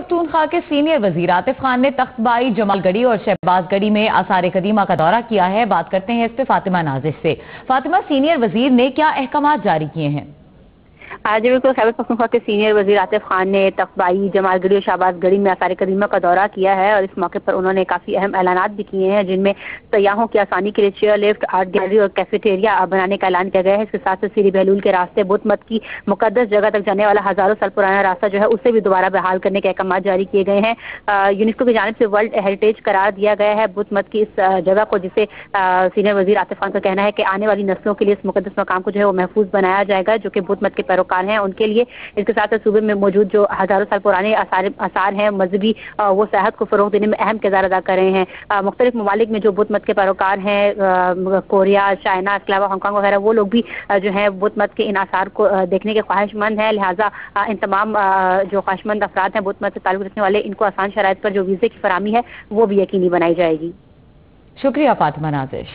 پختونخوا کے سینئر وزیر عاطف خان نے تخت بائی جمال گڑی اور شہباز گڑی میں آثار قدیمہ کا دورہ کیا ہے۔ بات کرتے ہیں اس پہ فاطمہ نازش سے۔ فاطمہ سینئر وزیر نے کیا احکامات جاری کیے ہیں؟ آج بالکل خیبر پختونخوا کے سینئر وزیر عاطف خان نے تخبائی جمال گڑی اور شہباز گڑی میں آثار قدیمہ کا دورہ کیا ہے اور اس موقع پر انہوں نے کافی اہم اعلانات بھی کیے ہیں جن میں سیاحوں کی آسانی کے لیے چیئر لفٹ، آرٹ گیلری اور کیفیٹیریا بنانے کا اعلان کیا گیا ہے۔ اس کے ساتھ سیری بہلول کے راستے بدھ مت کی مقدس جگہ تک جانے والا ہزاروں سال پرانا راستہ جو ہے اسے بھی دوبارہ بحال کرنے کے احکامات جاری کیے گئے ہیں۔ یونیسکو کی جانب سے ورلڈ ہیریٹیج قرار دیا گیا ہے بدھ مت کی اس جگہ کو، جسے سینئر وزیر عاطف خان کا کہنا ہے کہ آنے والی نسلوں کے لیے اس مقدس مقام کو جو ہے وہ محفوظ بنایا جائے گا، جو کہ بدھ مت کے پیروکار ہیں ان کے لیے اس کے ساتھ صوبے میں موجود جو ہزاروں سال پرانے آثار ہیں مذہبی وہ صحت کو فروغ دینے میں اہم کردار ادا کر رہے ہیں۔ مختلف ممالک میں جو بدھ مت کے پیروکار ہیں کوریا چائنا اس کے علاوہ ہانگ کانگ وغیرہ وہ لوگ بھی جو ہیں بدھ مت کے ان آثار کو دیکھنے کے خواہش مند ہیں۔ لہٰذا ان تمام جو خواہش مند افراد ہیں بدھ مت سے تعلق رکھنے والے ان کو آسان شرائط پر جو ویزے کی فراہمی ہے وہ بھی یقینی بنائی جائے گی۔ شکریہ فاطمہ نازش۔